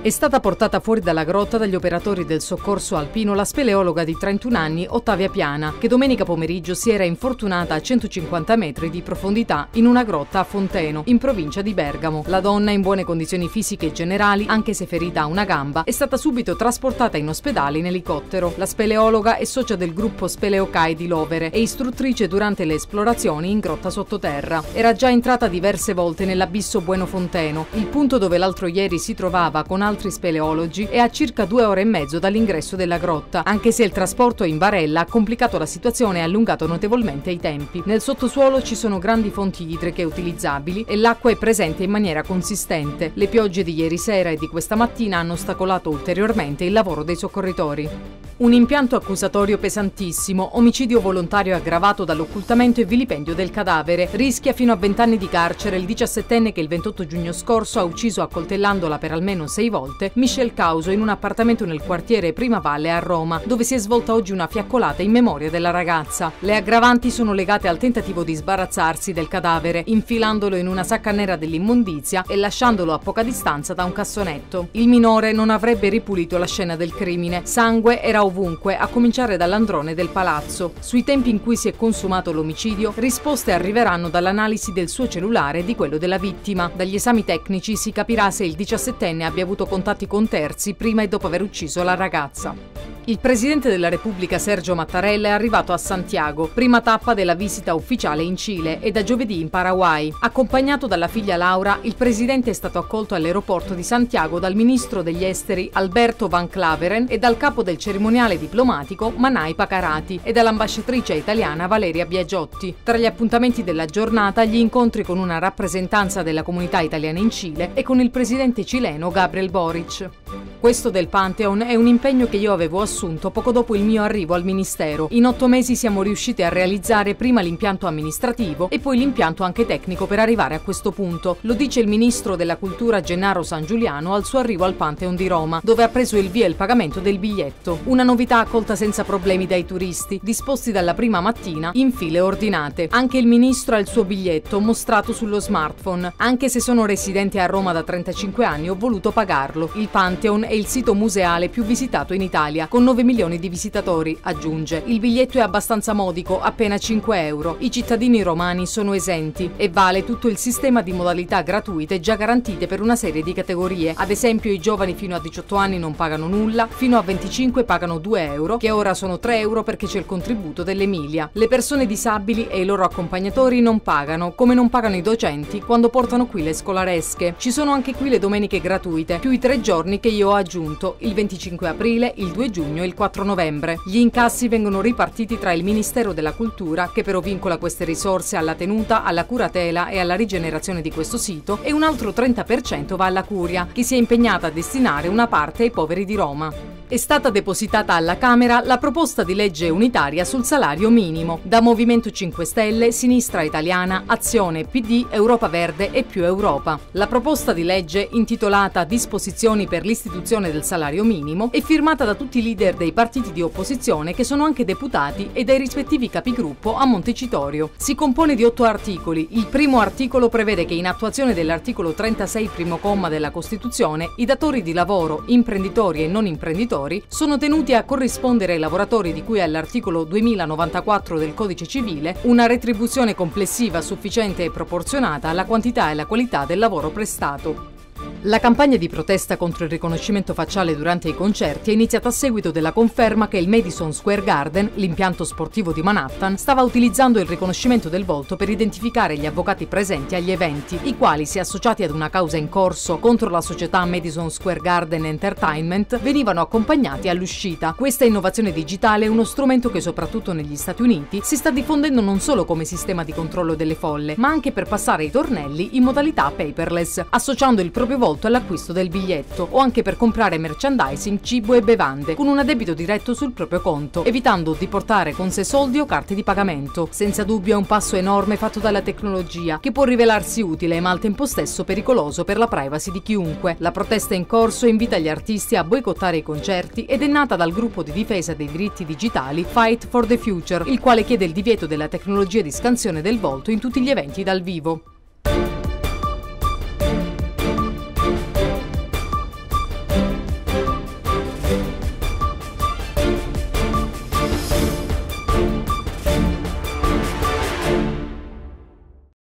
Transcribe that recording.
È stata portata fuori dalla grotta dagli operatori del soccorso alpino la speleologa di 31 anni Ottavia Piana, che domenica pomeriggio si era infortunata a 150 metri di profondità in una grotta a Fonteno, in provincia di Bergamo. La donna, in buone condizioni fisiche generali, anche se ferita a una gamba, è stata subito trasportata in ospedale in elicottero. La speleologa è socia del gruppo Speleocai di Lovere e istruttrice durante le esplorazioni in grotta sottoterra. Era già entrata diverse volte nell'abisso Bueno Fonteno, il punto dove l'altro ieri si trovava con altri speleologi è a circa due ore e mezzo dall'ingresso della grotta, anche se il trasporto in barella ha complicato la situazione e allungato notevolmente i tempi. Nel sottosuolo ci sono grandi fonti idriche utilizzabili e l'acqua è presente in maniera consistente. Le piogge di ieri sera e di questa mattina hanno ostacolato ulteriormente il lavoro dei soccorritori. Un impianto accusatorio pesantissimo, omicidio volontario aggravato dall'occultamento e vilipendio del cadavere. Rischia fino a 20 anni di carcere il 17enne che il 28 giugno scorso ha ucciso accoltellandola per almeno sei volte Michel Causo in un appartamento nel quartiere Prima Valle a Roma, dove si è svolta oggi una fiaccolata in memoria della ragazza. Le aggravanti sono legate al tentativo di sbarazzarsi del cadavere, infilandolo in una sacca nera dell'immondizia e lasciandolo a poca distanza da un cassonetto. Il minore non avrebbe ripulito la scena del crimine. Sangue era ovunque, a cominciare dall'androne del palazzo. Sui tempi in cui si è consumato l'omicidio, risposte arriveranno dall'analisi del suo cellulare e di quello della vittima. Dagli esami tecnici si capirà se il 17enne abbia avuto contatti con terzi prima e dopo aver ucciso la ragazza. Il presidente della Repubblica Sergio Mattarella è arrivato a Santiago, prima tappa della visita ufficiale in Cile e da giovedì in Paraguay. Accompagnato dalla figlia Laura, il presidente è stato accolto all'aeroporto di Santiago dal ministro degli esteri Alberto Van Claveren e dal capo del cerimoniale diplomatico Manai Pacarati e dall'ambasciatrice italiana Valeria Biagiotti. Tra gli appuntamenti della giornata gli incontri con una rappresentanza della comunità italiana in Cile e con il presidente cileno Gabriel Boric. Questo del Pantheon è un impegno che io avevo assunto poco dopo il mio arrivo al Ministero. In otto mesi siamo riusciti a realizzare prima l'impianto amministrativo e poi l'impianto anche tecnico per arrivare a questo punto. Lo dice il Ministro della Cultura Gennaro San Giuliano al suo arrivo al Pantheon di Roma, dove ha preso il via il pagamento del biglietto. Una novità accolta senza problemi dai turisti, disposti dalla prima mattina in file ordinate. Anche il Ministro ha il suo biglietto mostrato sullo smartphone. Anche se sono residente a Roma da 35 anni ho voluto pagarlo. Il Pantheon è il sito museale più visitato in Italia, con 9 milioni di visitatori, aggiunge. Il biglietto è abbastanza modico, appena 5 euro. I cittadini romani sono esenti e vale tutto il sistema di modalità gratuite già garantite per una serie di categorie. Ad esempio i giovani fino a 18 anni non pagano nulla, fino a 25 pagano 2 euro, che ora sono 3 euro perché c'è il contributo dell'Emilia. Le persone disabili e i loro accompagnatori non pagano, come non pagano i docenti quando portano qui le scolaresche. Ci sono anche qui le domeniche gratuite, più i tre giorni che io ho aggiunto il 25 aprile, il 2 giugno e il 4 novembre. Gli incassi vengono ripartiti tra il Ministero della Cultura, che però vincola queste risorse alla tenuta, alla curatela e alla rigenerazione di questo sito, e un altro 30% va alla Curia, che si è impegnata a destinare una parte ai poveri di Roma è stata depositata alla Camera la proposta di legge unitaria sul salario minimo da Movimento 5 Stelle, Sinistra Italiana, Azione, PD, Europa Verde e più Europa. La proposta di legge, intitolata Disposizioni per l'istituzione del salario minimo, è firmata da tutti i leader dei partiti di opposizione che sono anche deputati e dai rispettivi capigruppo a Montecitorio. Si compone di otto articoli. Il primo articolo prevede che in attuazione dell'articolo 36 primo comma della Costituzione i datori di lavoro, imprenditori e non imprenditori lavoratori sono tenuti a corrispondere ai lavoratori di cui è all'articolo 2094 del Codice Civile una retribuzione complessiva sufficiente e proporzionata alla quantità e alla qualità del lavoro prestato. La campagna di protesta contro il riconoscimento facciale durante i concerti è iniziata a seguito della conferma che il Madison Square Garden, l'impianto sportivo di Manhattan, stava utilizzando il riconoscimento del volto per identificare gli avvocati presenti agli eventi, i quali, se associati ad una causa in corso contro la società Madison Square Garden Entertainment, venivano accompagnati all'uscita. Questa innovazione digitale è uno strumento che soprattutto negli Stati Uniti si sta diffondendo non solo come sistema di controllo delle folle, ma anche per passare i tornelli in modalità paperless, associando il proprio volto volto all'acquisto del biglietto o anche per comprare merchandising, cibo e bevande con un addebito diretto sul proprio conto, evitando di portare con sé soldi o carte di pagamento. Senza dubbio è un passo enorme fatto dalla tecnologia che può rivelarsi utile ma al tempo stesso pericoloso per la privacy di chiunque. La protesta in corso invita gli artisti a boicottare i concerti ed è nata dal gruppo di difesa dei diritti digitali Fight for the Future, il quale chiede il divieto della tecnologia di scansione del volto in tutti gli eventi dal vivo.